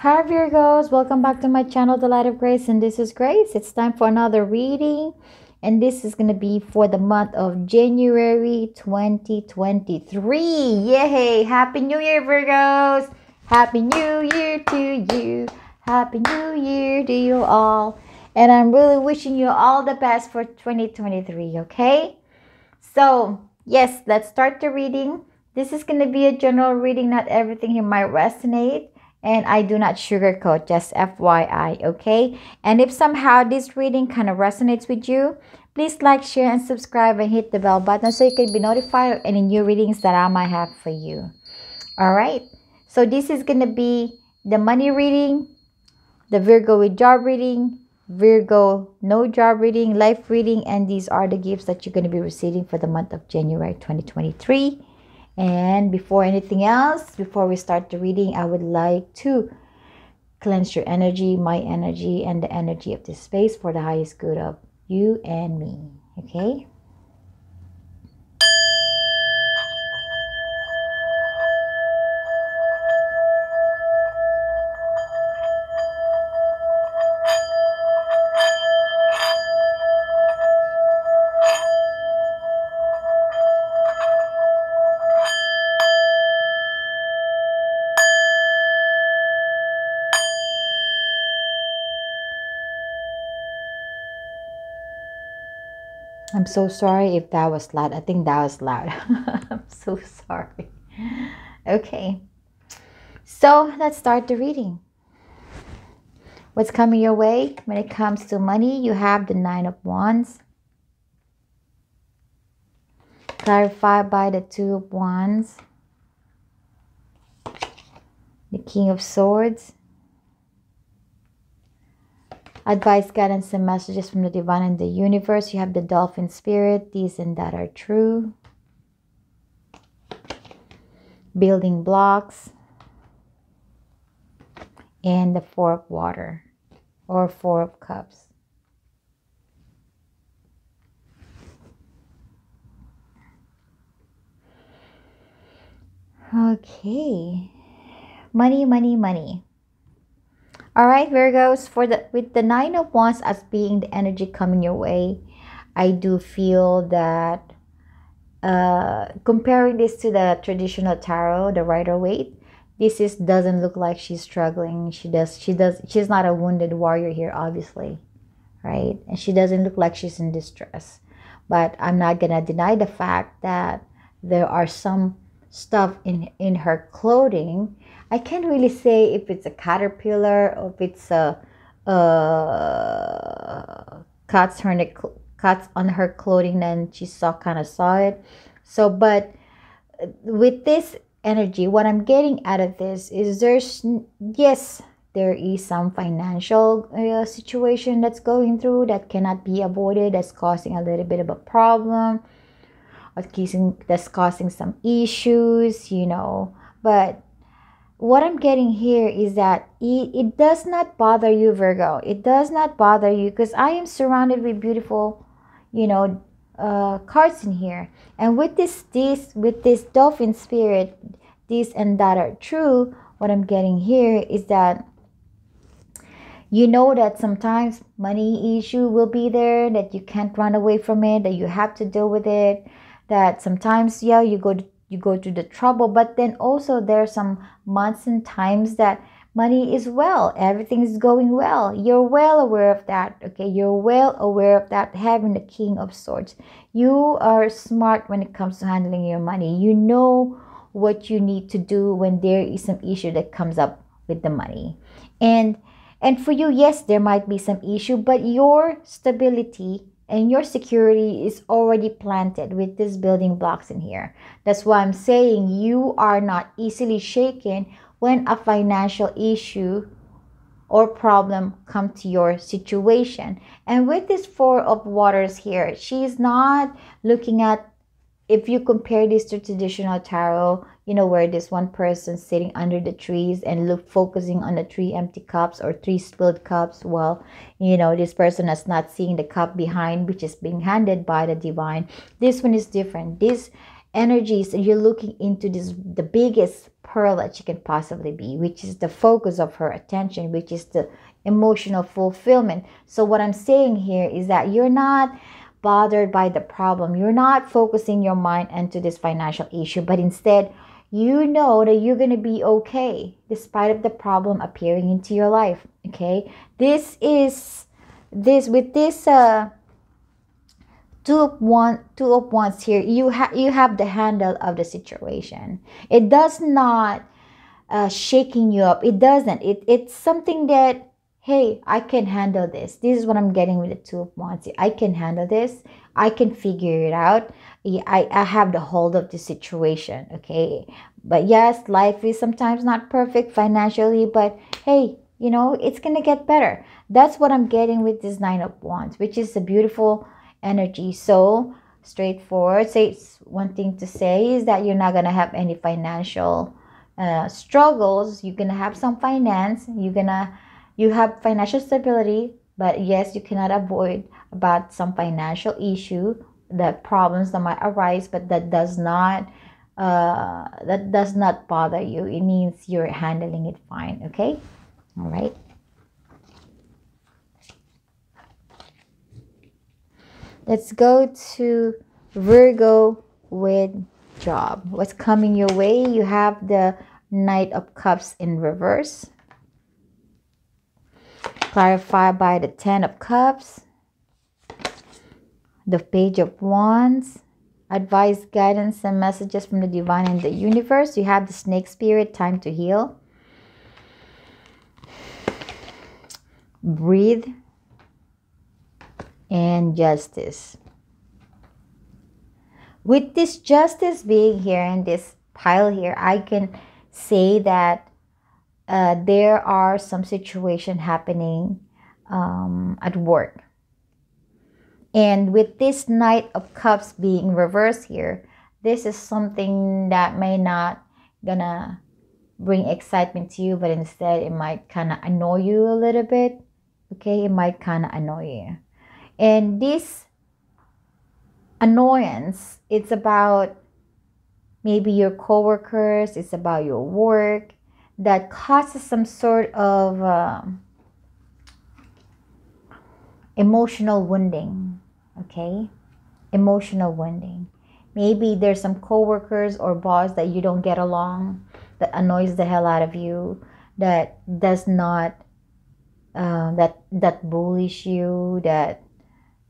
Hi Virgos, welcome back to my channel, The Light of Grace, and this is Grace. It's time for another reading, and this is going to be for the month of January 2023. Yay! Happy New Year, Virgos! Happy New Year to you! Happy New Year to you all! And I'm really wishing you all the best for 2023, okay? So, yes, let's start the reading. This is going to be a general reading, not everything here might resonate and I do not sugarcoat, just FYI, okay? And if somehow this reading kind of resonates with you, please like, share, and subscribe and hit the bell button so you can be notified of any new readings that I might have for you. All right, so this is going to be the money reading, the Virgo with job reading, Virgo no job reading, life reading, and these are the gifts that you're going to be receiving for the month of January 2023. And before anything else, before we start the reading, I would like to cleanse your energy, my energy, and the energy of this space for the highest good of you and me. Okay? So sorry if that was loud. I think that was loud. I'm so sorry. Okay. So let's start the reading. What's coming your way when it comes to money? You have the Nine of Wands. Clarified by the Two of Wands. The King of Swords advice, guidance, and messages from the divine and the universe. You have the dolphin spirit. These and that are true. Building blocks. And the four of water or four of cups. Okay. Money, money, money. All right, Virgos, for the with the 9 of wands as being the energy coming your way, I do feel that uh comparing this to the traditional tarot, the Rider-Waite, this is doesn't look like she's struggling. She does she does she's not a wounded warrior here obviously, right? And she doesn't look like she's in distress. But I'm not to deny the fact that there are some stuff in in her clothing I can't really say if it's a caterpillar or if it's a, a cuts her cuts on her clothing and she saw kind of saw it. So, but with this energy, what I'm getting out of this is there's yes, there is some financial uh, situation that's going through that cannot be avoided that's causing a little bit of a problem or causing that's causing some issues you know but what I'm getting here is that it, it does not bother you, Virgo. It does not bother you because I am surrounded with beautiful, you know, uh, cards in here. And with this, this, with this dolphin spirit, this and that are true. What I'm getting here is that you know that sometimes money issue will be there, that you can't run away from it, that you have to deal with it, that sometimes, yeah, you go to you go through the trouble but then also there are some months and times that money is well everything is going well. You're well aware of that okay? You're well aware of that having the king of swords. You are smart when it comes to handling your money. You know what you need to do when there is some issue that comes up with the money. And and for you yes there might be some issue but your stability and your security is already planted with these building blocks in here. That's why I'm saying you are not easily shaken when a financial issue or problem come to your situation. And with this four of waters here, she's not looking at if you compare this to traditional tarot, you know, where this one person sitting under the trees and look focusing on the three empty cups or three spilled cups, well, you know, this person is not seeing the cup behind, which is being handed by the divine. This one is different. This energies and you're looking into this the biggest pearl that she can possibly be which is the focus of her attention which is the emotional fulfillment so what i'm saying here is that you're not bothered by the problem. You're not focusing your mind into this financial issue but instead you know that you're going to be okay despite of the problem appearing into your life okay? This is this with this uh two of one two of wands here you have you have the handle of the situation. It does not uh, shaking you up. It doesn't. It it's something that hey i can handle this. This is what i'm getting with the two of wands. I can handle this. I can figure it out. I, I have the hold of the situation okay? But yes life is sometimes not perfect financially but hey you know it's gonna get better. That's what i'm getting with this nine of wands which is a beautiful energy. So straightforward. Say one thing to say is that you're not gonna have any financial uh, struggles. You're gonna have some finance. You're gonna you have financial stability but yes you cannot avoid about some financial issue the problems that might arise but that does not uh, that does not bother you. It means you're handling it fine okay? All right. Let's go to virgo with job. What's coming your way? You have the knight of cups in reverse clarified by the ten of cups the page of wands advice guidance and messages from the divine and the universe. You have the snake spirit time to heal. Breathe and justice. With this justice being here in this pile here i can say that uh, there are some situation happening um, at work and with this Knight of Cups being reversed here, this is something that may not gonna bring excitement to you, but instead it might kind of annoy you a little bit. Okay, it might kind of annoy you. And this annoyance, it's about maybe your coworkers, it's about your work that causes some sort of um, emotional wounding okay? Emotional wounding. Maybe there's some coworkers or boss that you don't get along that annoys the hell out of you that does not uh, that that bullies you that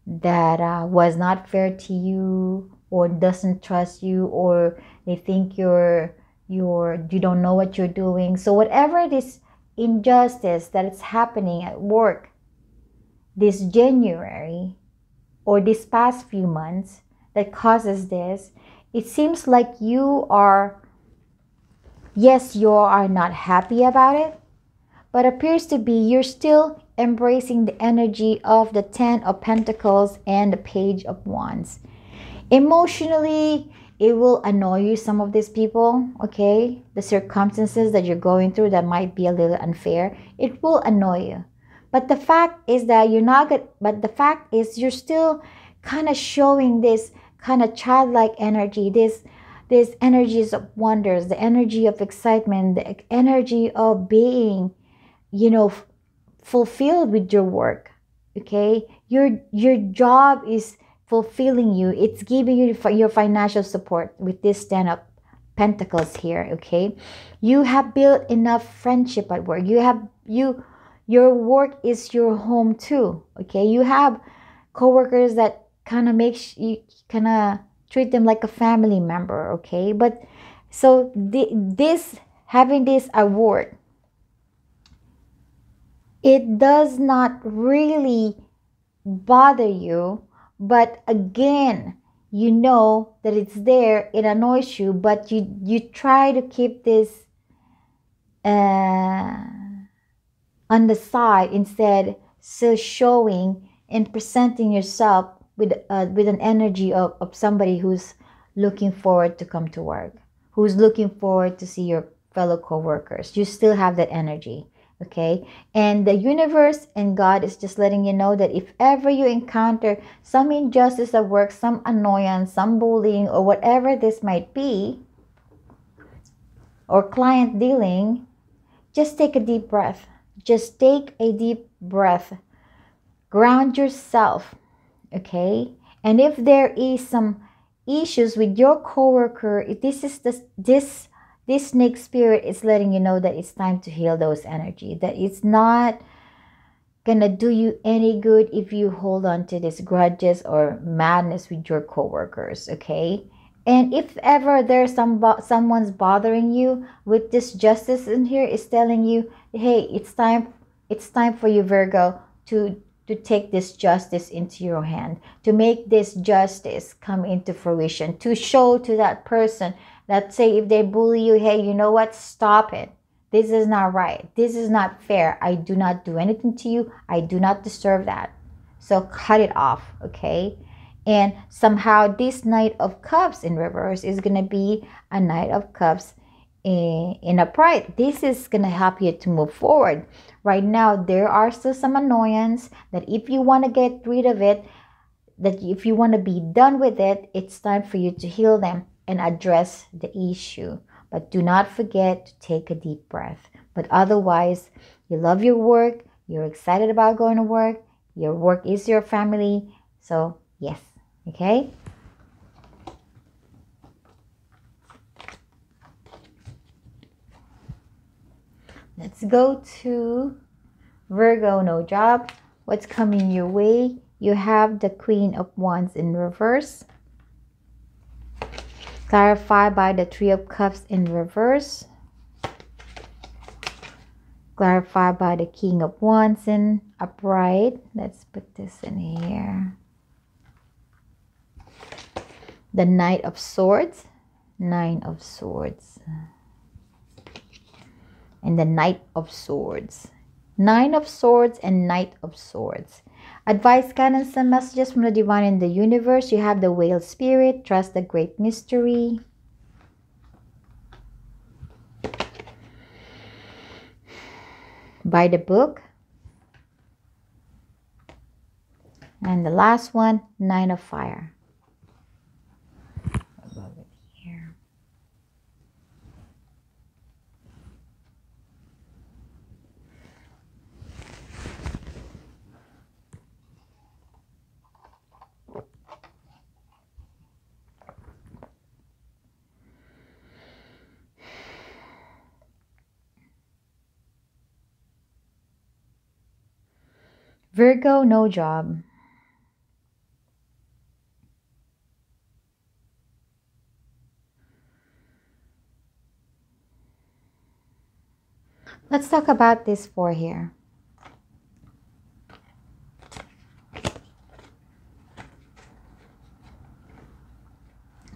that uh, was not fair to you or doesn't trust you or they think you're you're you don't know what you're doing so whatever this injustice that is happening at work this January or this past few months that causes this, it seems like you are, yes, you are not happy about it, but appears to be you're still embracing the energy of the Ten of Pentacles and the Page of Wands. Emotionally, it will annoy you, some of these people, okay? The circumstances that you're going through that might be a little unfair, it will annoy you. But the fact is that you're not good, but the fact is you're still kind of showing this kind of childlike energy, this this energies of wonders, the energy of excitement, the energy of being, you know, f- fulfilled with your work. Okay, your your job is fulfilling you. It's giving you your financial support with this ten of pentacles here. Okay, you have built enough friendship at work. You have you your work is your home too. Okay, you have coworkers that kind of makes you kind of treat them like a family member. Okay, but so this having this award, it does not really bother you, but again, you know that it's there. It annoys you, but you you try to keep this. Uh, on the side instead still showing and presenting yourself with uh, with an energy of, of somebody who's looking forward to come to work who's looking forward to see your fellow co-workers you still have that energy okay? And the universe and god is just letting you know that if ever you encounter some injustice at work some annoyance some bullying or whatever this might be or client dealing just take a deep breath. Just take a deep breath. Ground yourself okay? And if there is some issues with your coworker if this is the this this snake spirit is letting you know that it's time to heal those energy that it's not gonna do you any good if you hold on to this grudges or madness with your coworkers okay? And if ever there's some someone's bothering you with this justice in here is telling you hey it's time it's time for you virgo to to take this justice into your hand to make this justice come into fruition to show to that person Let's say if they bully you, hey, you know what? Stop it. This is not right. This is not fair. I do not do anything to you. I do not deserve that. So cut it off, okay? And somehow this Knight of Cups in reverse is going to be a Knight of Cups in, in upright. This is going to help you to move forward. Right now, there are still some annoyance that if you want to get rid of it, that if you want to be done with it, it's time for you to heal them and address the issue. But do not forget to take a deep breath. But otherwise, you love your work, you're excited about going to work, your work is your family. So, yes, okay? Let's go to Virgo, no job. What's coming your way? You have the Queen of Wands in reverse clarified by the Three of Cups in reverse, clarified by the King of Wands in upright. Let's put this in here. The Knight of Swords, Nine of Swords, and the Knight of Swords. Nine of Swords and Knight of Swords. Advice, guidance, and messages from the divine in the universe. You have the whale spirit, trust the great mystery. By the book. And the last one, nine of fire. Virgo, no job. Let's talk about this four here.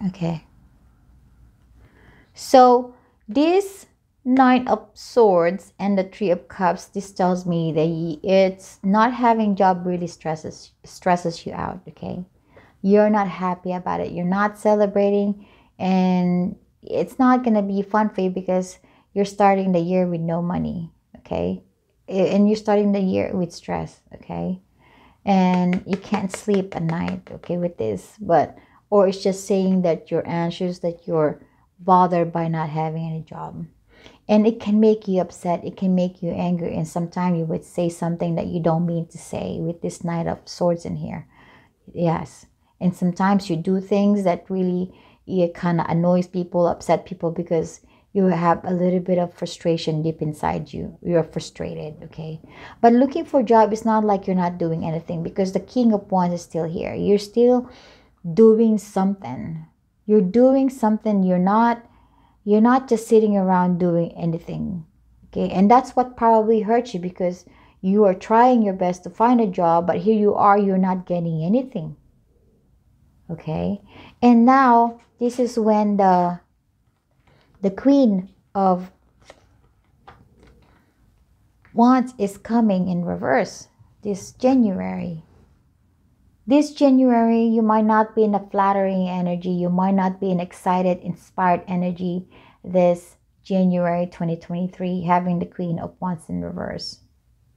Okay. So this Nine of Swords and the Three of Cups, this tells me that it's not having job really stresses stresses you out, okay? You're not happy about it. You're not celebrating and it's not going to be fun for you because you're starting the year with no money, okay? And you're starting the year with stress, okay? And you can't sleep at night, okay, with this. But or it's just saying that you're anxious, that you're bothered by not having any job and it can make you upset it can make you angry and sometimes you would say something that you don't mean to say with this knight of swords in here. Yes. And sometimes you do things that really it kind of annoys people upset people because you have a little bit of frustration deep inside you. You're frustrated okay? But looking for job is not like you're not doing anything because the king of wands is still here. You're still doing something. You're doing something you're not you're not just sitting around doing anything. Okay. And that's what probably hurts you because you are trying your best to find a job, but here you are, you're not getting anything. Okay. And now this is when the the queen of wands is coming in reverse this January. This January, you might not be in a flattering energy. You might not be in excited, inspired energy this January 2023, having the Queen of Wands in reverse.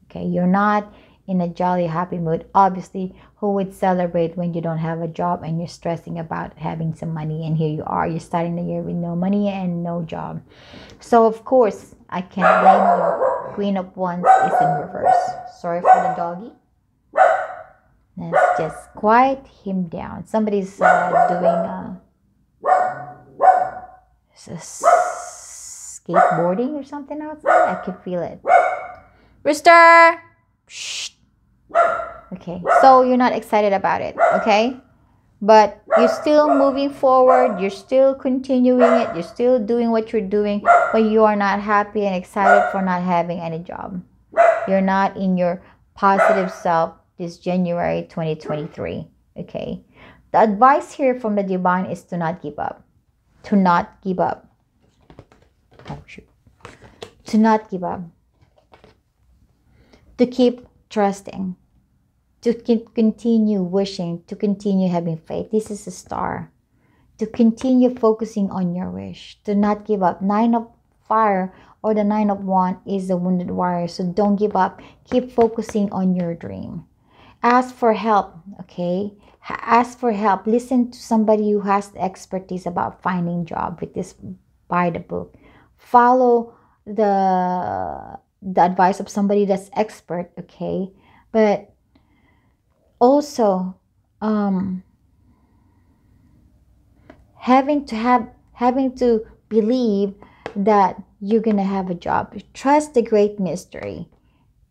Okay, you're not in a jolly, happy mood. Obviously, who would celebrate when you don't have a job and you're stressing about having some money? And here you are, you're starting the year with no money and no job. So, of course, I can't blame you. Queen of Wands is in reverse. Sorry for the doggy. Let's just quiet him down. Somebody's uh, doing a, a skateboarding or something outside. I can feel it. Rooster! Shh. Okay, so you're not excited about it, okay? But you're still moving forward, you're still continuing it, you're still doing what you're doing, but you are not happy and excited for not having any job. You're not in your positive self this January 2023, okay? The advice here from the divine is to not give up. To not give up. Oh, shoot. To not give up. To keep trusting, to continue wishing, to continue having faith. This is a star. To continue focusing on your wish, to not give up. Nine of fire or the nine of wand is the wounded warrior. So don't give up. Keep focusing on your dream. Ask for help, okay? Ask for help. Listen to somebody who has the expertise about finding job with this by the book. Follow the the advice of somebody that's expert okay but also um having to have having to believe that you're gonna have a job trust the great mystery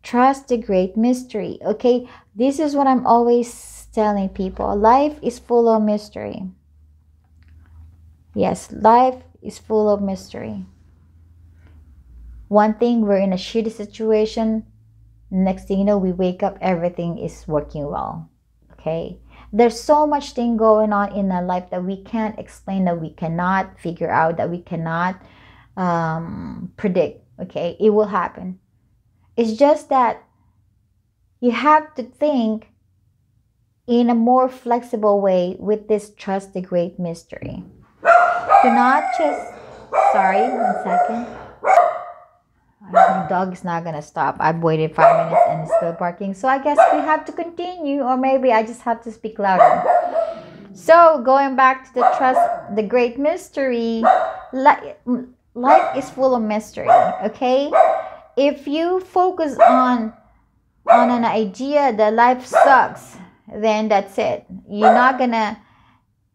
trust the great mystery okay? This is what i'm always telling people. Life is full of mystery. Yes life is full of mystery. One thing we're in a shitty situation. Next thing you know we wake up everything is working well okay? There's so much thing going on in our life that we can't explain that we cannot figure out that we cannot um, predict okay? It will happen it's just that you have to think in a more flexible way with this trust the great mystery do not just sorry one second My dog is not gonna stop. I've waited five minutes and it's still barking. So I guess we have to continue, or maybe I just have to speak louder. So going back to the trust, the great mystery, life is full of mystery. Okay, if you focus on on an idea that life sucks, then that's it. You're not gonna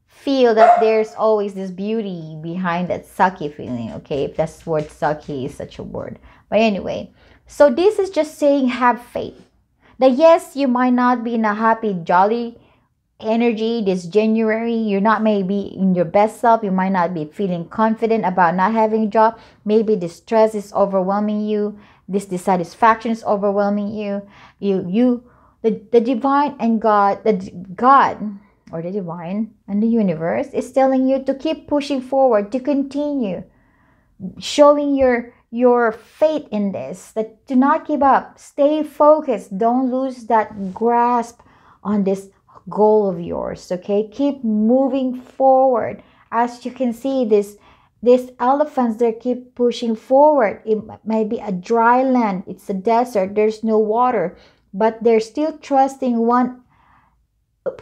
feel that there's always this beauty behind that sucky feeling. Okay, if that's word sucky is such a word. But anyway, so this is just saying have faith. That yes, you might not be in a happy, jolly energy this January. You're not maybe in your best self. You might not be feeling confident about not having a job. Maybe the stress is overwhelming you. This dissatisfaction is overwhelming you. You you the, the divine and God the God or the divine and the universe is telling you to keep pushing forward, to continue showing your your faith in this that do not give up stay focused don't lose that grasp on this goal of yours okay keep moving forward as you can see this these elephants they keep pushing forward it may be a dry land it's a desert there's no water but they're still trusting one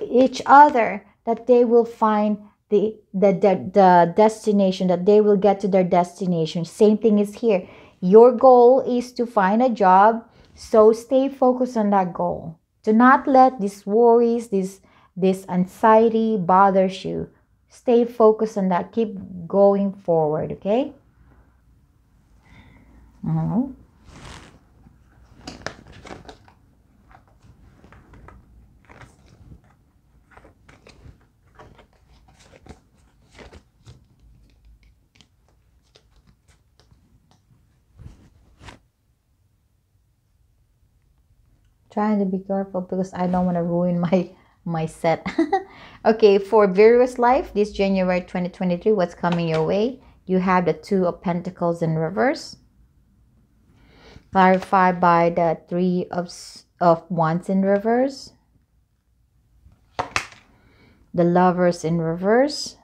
each other that they will find the, the, the, the destination, that they will get to their destination. Same thing is here. Your goal is to find a job, so stay focused on that goal. Do not let these worries, this, this anxiety bothers you. Stay focused on that. Keep going forward, okay? Uh-huh. trying to be careful because I don't want to ruin my my set. okay, for Virgo's life this January 2023, what's coming your way? You have the Two of Pentacles in reverse. Clarified by the Three of, of Wands in reverse. The Lovers in reverse.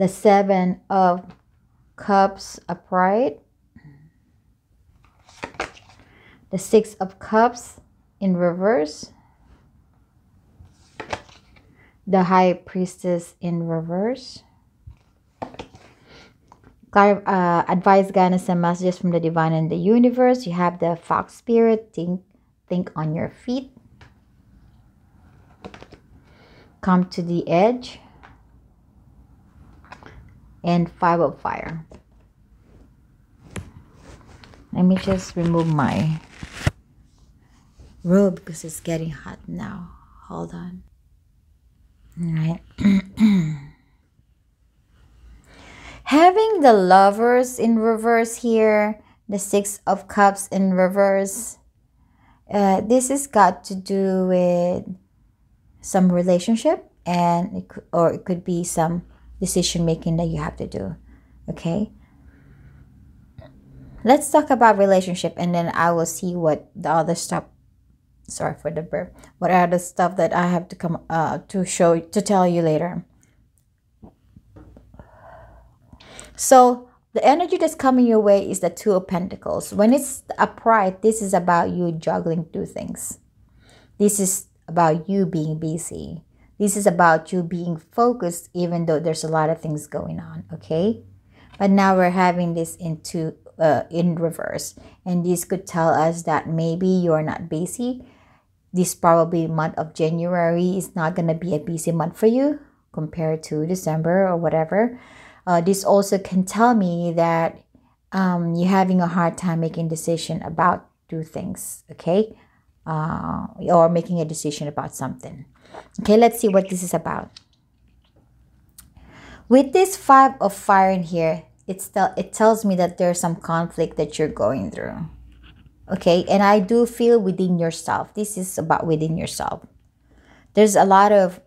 the seven of cups upright the six of cups in reverse. The high priestess in reverse. Uh, advice guidance and messages from the divine and the universe. You have the fox spirit. Think think on your feet. Come to the edge. And five of fire. Let me just remove my robe because it's getting hot now. Hold on. All right having the lovers in reverse here the six of cups in reverse uh, this has got to do with some relationship and it could, or it could be some decision making that you have to do okay? Let's talk about relationship and then i will see what the other stuff sorry for the burp what are the stuff that i have to come uh to show to tell you later. So the energy that's coming your way is the two of pentacles. When it's upright this is about you juggling two things. This is about you being busy. This is about you being focused even though there's a lot of things going on okay? But now we're having this into uh, in reverse. And this could tell us that maybe you're not busy this probably month of January is not going to be a busy month for you compared to December or whatever. Uh, this also can tell me that um, you're having a hard time making decision about two things, okay? Uh, or making a decision about something. Okay, let's see what this is about. With this five of fire in here, it's it tells me that there's some conflict that you're going through okay and i do feel within yourself. This is about within yourself. There's a lot of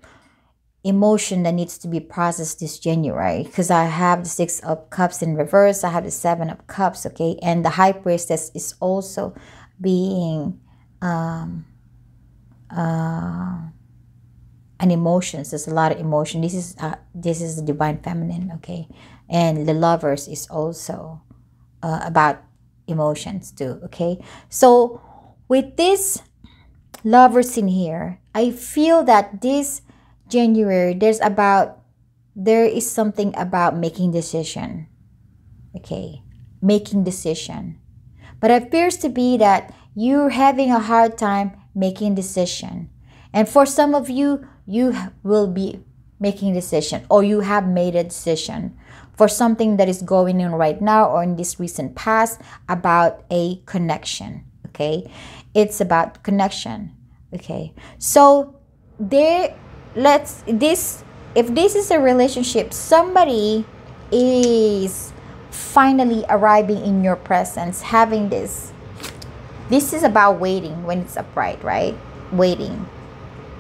emotion that needs to be processed this january because i have the six of cups in reverse i have the seven of cups okay? And the high priestess is also being um uh and emotions there's a lot of emotion. This is uh, this is the divine feminine okay? And the lovers is also uh, about emotions too okay? So with this lovers in here i feel that this january there's about there is something about making decision okay? Making decision. But it appears to be that you're having a hard time making decision. And for some of you you will be making decision or you have made a decision for something that is going on right now or in this recent past about a connection okay? It's about connection okay? So there let's this if this is a relationship somebody is finally arriving in your presence having this this is about waiting when it's upright right? Waiting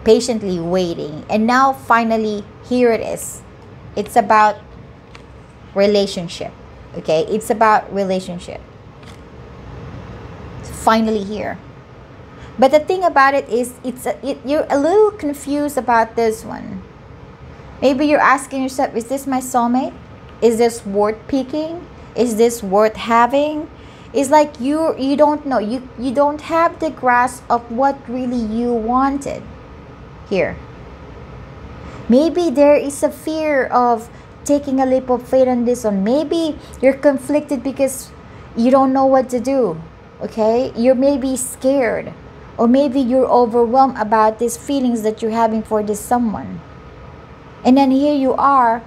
patiently waiting. And now finally here it is. It's about relationship. Okay, it's about relationship. It's finally here. But the thing about it is, it's a, it, you're a little confused about this one. Maybe you're asking yourself, is this my soulmate? Is this worth picking? Is this worth having? It's like you you don't know. You you don't have the grasp of what really you wanted here. Maybe there is a fear of taking a leap of faith on this one. Maybe you're conflicted because you don't know what to do. Okay? You're maybe scared. Or maybe you're overwhelmed about these feelings that you're having for this someone. And then here you are.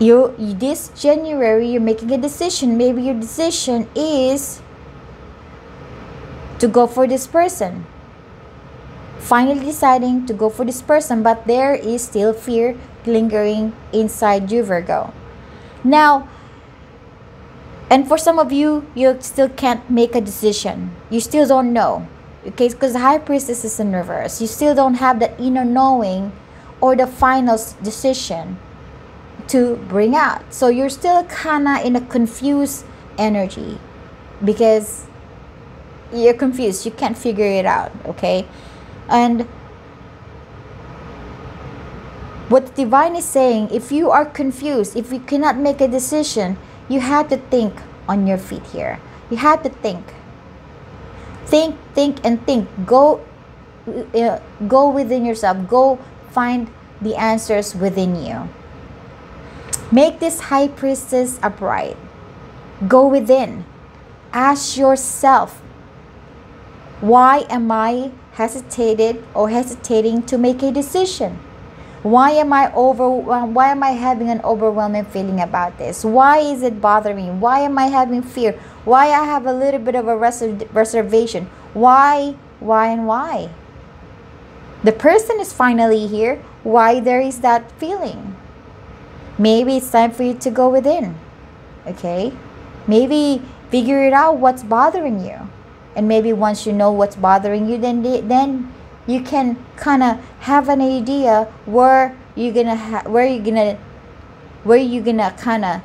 You this January you're making a decision. Maybe your decision is to go for this person finally deciding to go for this person, but there is still fear lingering inside you, Virgo. Now, and for some of you, you still can't make a decision. You still don't know. Okay, because the high priestess is in reverse. You still don't have that inner knowing or the final decision to bring out. So you're still kind of in a confused energy because you're confused. You can't figure it out. Okay, and what the divine is saying if you are confused if you cannot make a decision you have to think on your feet here. You have to think. Think think and think. Go uh, go within yourself. Go find the answers within you. Make this high priestess upright. Go within. Ask yourself why am i hesitated or hesitating to make a decision why am i over why am i having an overwhelming feeling about this? Why is it bothering me? Why am i having fear? Why i have a little bit of a reservation? Why why and why? The person is finally here. Why there is that feeling? Maybe it's time for you to go within okay? Maybe figure it out what's bothering you. And maybe once you know what's bothering you then then you can kind of have an idea where you're gonna ha- where you're gonna where you're gonna kind of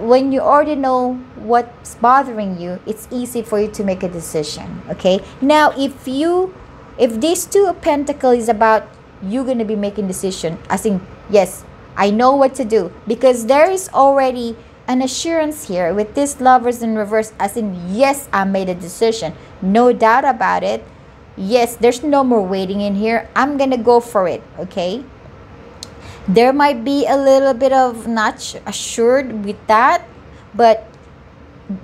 when you already know what's bothering you it's easy for you to make a decision okay? Now if you if these two of pentacles is about you're gonna be making decision i think yes i know what to do because there is already an assurance here with this lovers in reverse as in yes i made a decision. No doubt about it yes there's no more waiting in here. I'm gonna go for it okay? There might be a little bit of not assured with that but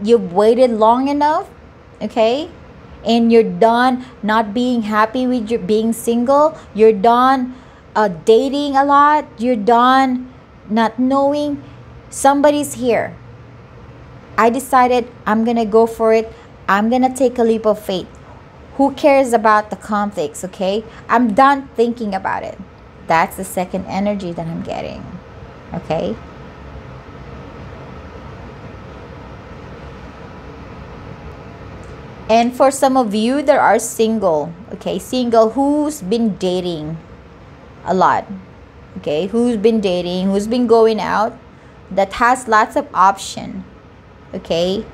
you've waited long enough okay? And you're done not being happy with your being single. You're done uh, dating a lot. You're done not knowing somebody's here. I decided i'm gonna go for it. I'm gonna take a leap of faith who cares about the conflicts, okay? I'm done thinking about it. That's the second energy that I'm getting, okay? And for some of you that are single, okay, single who's been dating a lot, okay, who's been dating, who's been going out, that has lots of option, okay,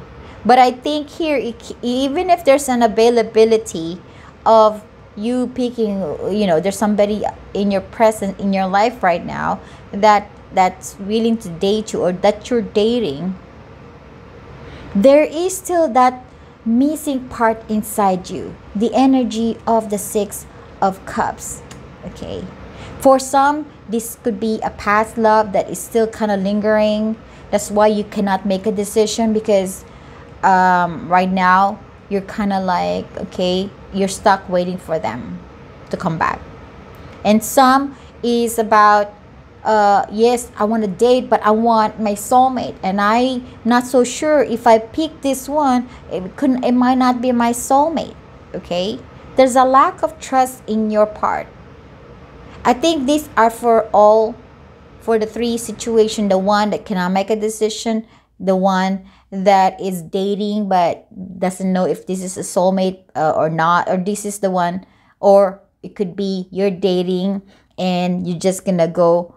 but I think here, even if there's an availability of you picking, you know, there's somebody in your present in your life right now that that's willing to date you or that you're dating, there is still that missing part inside you the energy of the Six of Cups. Okay. For some, this could be a past love that is still kind of lingering. That's why you cannot make a decision because um, right now you're kind of like okay you're stuck waiting for them to come back. And some is about uh, yes i want to date but i want my soulmate. And i not so sure if i pick this one it couldn't it might not be my soulmate okay? There's a lack of trust in your part. I think these are for all for the three situation the one that cannot make a decision the one that is dating but doesn't know if this is a soulmate uh, or not or this is the one or it could be you're dating and you're just gonna go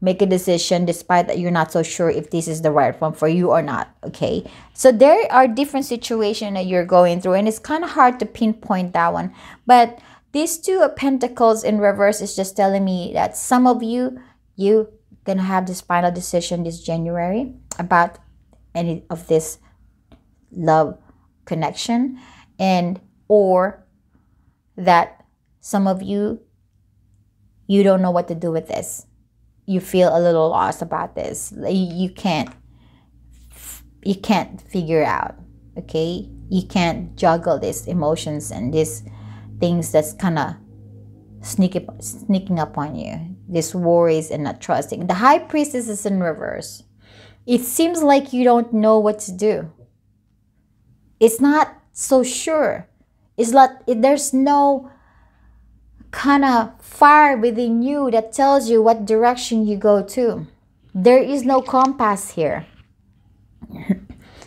make a decision despite that you're not so sure if this is the right one for you or not okay? So there are different situations that you're going through and it's kind of hard to pinpoint that one. But these two of pentacles in reverse is just telling me that some of you you gonna have this final decision this january about any of this love connection and or that some of you you don't know what to do with this. You feel a little lost about this. You can't you can't figure out okay? You can't juggle these emotions and these things that's kind of sneaking sneaking up on you these worries and not trusting the high priestess is in reverse it seems like you don't know what to do. It's not so sure. It's like there's no kind of fire within you that tells you what direction you go to. There is no compass here.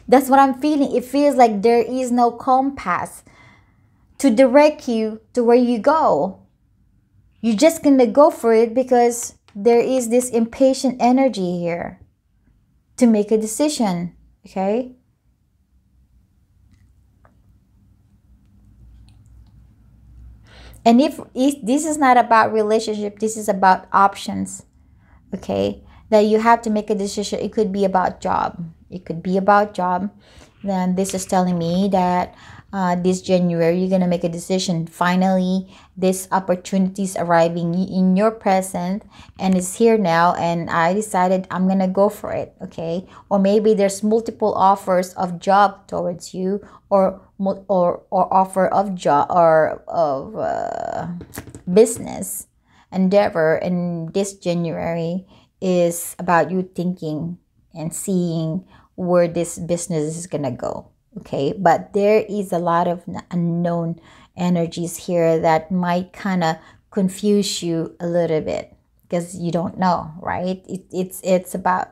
That's what I'm feeling. It feels like there is no compass to direct you to where you go. You're just gonna go for it because there is this impatient energy here to make a decision. Okay? and if, if this is not about relationship this is about options okay that you have to make a decision it could be about job it could be about job then this is telling me that uh, this January, you're gonna make a decision. Finally, this opportunity is arriving in your present and it's here now, and I decided I'm gonna go for it. Okay, or maybe there's multiple offers of job towards you, or or or offer of job or of uh, business endeavor in this January is about you thinking and seeing where this business is gonna go okay? But there is a lot of unknown energies here that might kind of confuse you a little bit because you don't know right? It, it's it's about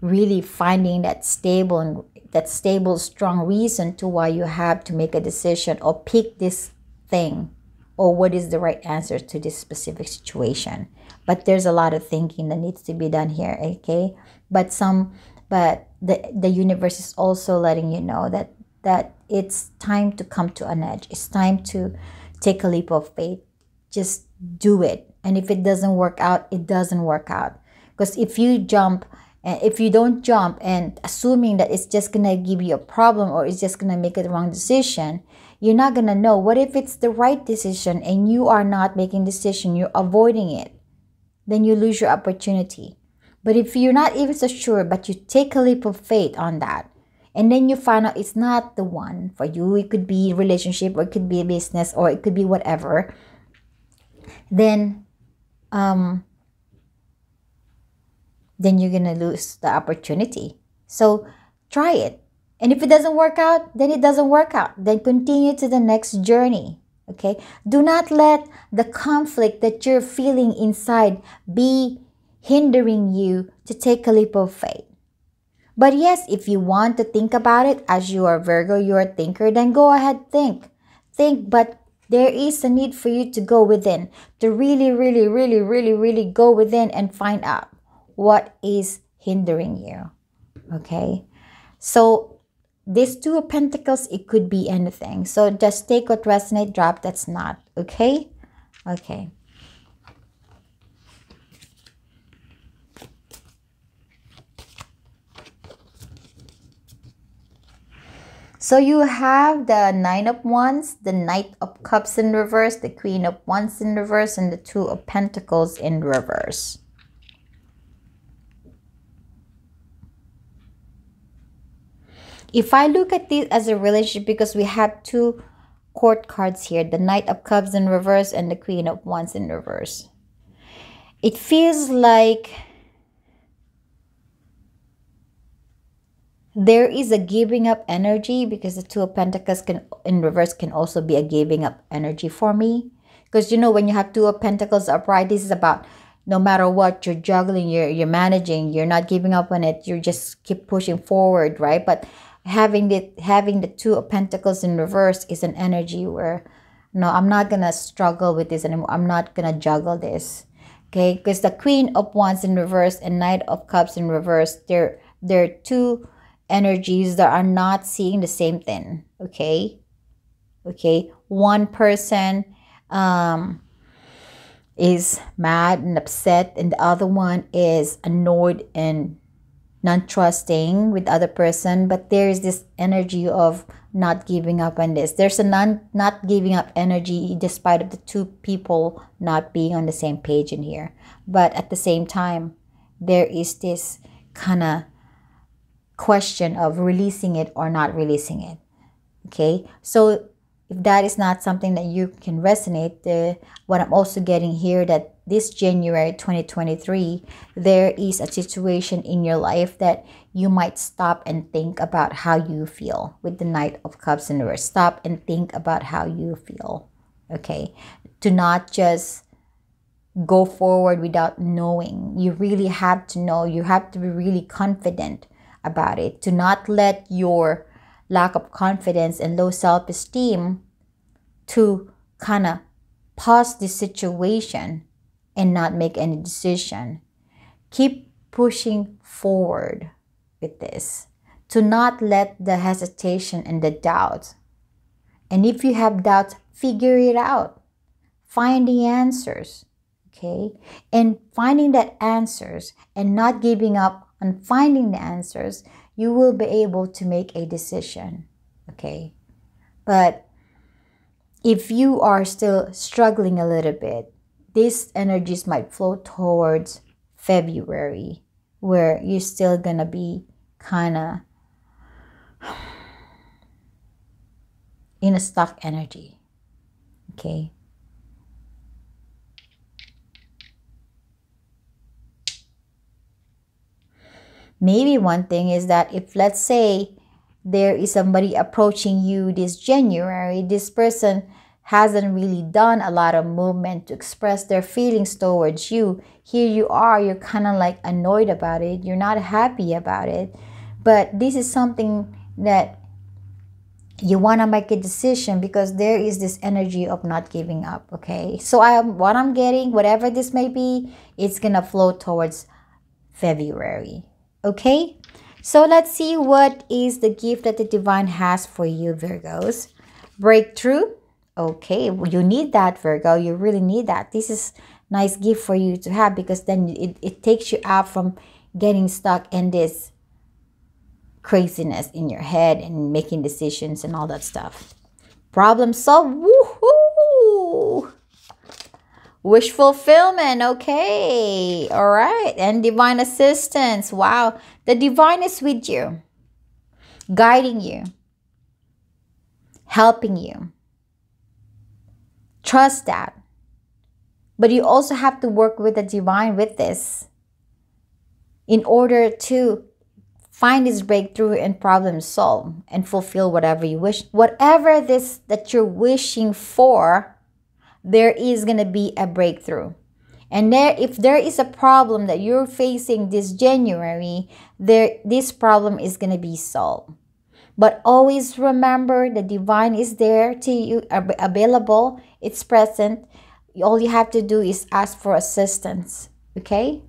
really finding that stable and that stable strong reason to why you have to make a decision or pick this thing or what is the right answer to this specific situation. But there's a lot of thinking that needs to be done here okay? But some but the the universe is also letting you know that that it's time to come to an edge. It's time to take a leap of faith. Just do it. And if it doesn't work out it doesn't work out. Because if you jump and if you don't jump and assuming that it's just gonna give you a problem or it's just gonna make a wrong decision you're not gonna know. What if it's the right decision and you are not making decision you're avoiding it then you lose your opportunity but if you're not even so sure, but you take a leap of faith on that, and then you find out it's not the one for you, it could be relationship or it could be a business or it could be whatever, then um then you're gonna lose the opportunity. So try it. And if it doesn't work out, then it doesn't work out. Then continue to the next journey. Okay? Do not let the conflict that you're feeling inside be hindering you to take a leap of faith. But yes, if you want to think about it as you are Virgo, you're a thinker, then go ahead, think. Think, but there is a need for you to go within, to really, really, really, really, really go within and find out what is hindering you. Okay? So, this Two of Pentacles, it could be anything. So, just take what resonates, drop that's not. Okay? Okay. So you have the Nine of Wands, the Knight of Cups in reverse, the Queen of Wands in reverse, and the Two of Pentacles in reverse. If I look at this as a relationship, because we have two court cards here, the Knight of Cups in reverse and the Queen of Wands in reverse. It feels like there is a giving up energy because the two of pentacles can in reverse can also be a giving up energy for me. Because you know when you have two of pentacles upright this is about no matter what you're juggling you're you're managing you're not giving up on it you just keep pushing forward right? But having the having the two of pentacles in reverse is an energy where no i'm not gonna struggle with this anymore. I'm not gonna juggle this okay? Because the queen of wands in reverse and knight of cups in reverse they're they're two energies that are not seeing the same thing okay? Okay one person um is mad and upset and the other one is annoyed and non-trusting with other person but there is this energy of not giving up on this. There's a non not giving up energy despite of the two people not being on the same page in here. But at the same time there is this kind of question of releasing it or not releasing it. Okay, so if that is not something that you can resonate, the, what I'm also getting here that this January 2023, there is a situation in your life that you might stop and think about how you feel with the Knight of Cups in the reverse. Stop and think about how you feel. Okay, to not just go forward without knowing. You really have to know. You have to be really confident about it. Do not let your lack of confidence and low self esteem to kind of pause the situation and not make any decision. Keep pushing forward with this. To not let the hesitation and the doubt. And if you have doubts, figure it out. find the answers okay and finding that answers and not giving up on finding the answers you will be able to make a decision okay? But if you are still struggling a little bit these energies might flow towards february where you're still gonna be kind of in a stuck energy okay maybe one thing is that if let's say there is somebody approaching you this January, this person hasn't really done a lot of movement to express their feelings towards you. Here you are, you're kind of like annoyed about it, you're not happy about it. But this is something that you want to make a decision because there is this energy of not giving up okay so i am what i'm getting whatever this may be it's gonna flow towards february Okay, so let's see what is the gift that the divine has for you, Virgos. Breakthrough. Okay, you need that, Virgo. You really need that. This is nice gift for you to have because then it, it takes you out from getting stuck in this craziness in your head and making decisions and all that stuff. Problem solved. Woohoo! Wish fulfillment, okay. All right. And divine assistance. Wow. The divine is with you, guiding you, helping you. Trust that. But you also have to work with the divine with this in order to find this breakthrough and problem solve and fulfill whatever you wish. Whatever this that you're wishing for there is going to be a breakthrough. And there if there is a problem that you're facing this January, there this problem is going to be solved. But always remember the divine is there to you available, it's present. All you have to do is ask for assistance, okay?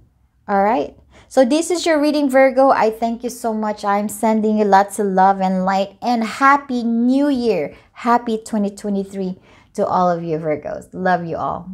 All right? So this is your reading Virgo. I thank you so much. I'm sending you lots of love and light and happy new year. Happy 2023 to all of you Virgos. Love you all.